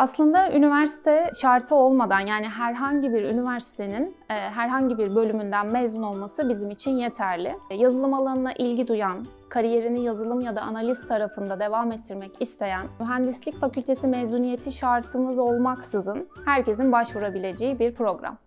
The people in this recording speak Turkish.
Aslında üniversite şartı olmadan yani herhangi bir üniversitenin e, herhangi bir bölümünden mezun olması bizim için yeterli. E, yazılım alanına ilgi duyan, kariyerini yazılım ya da analiz tarafında devam ettirmek isteyen, mühendislik fakültesi mezuniyeti şartımız olmaksızın herkesin başvurabileceği bir program.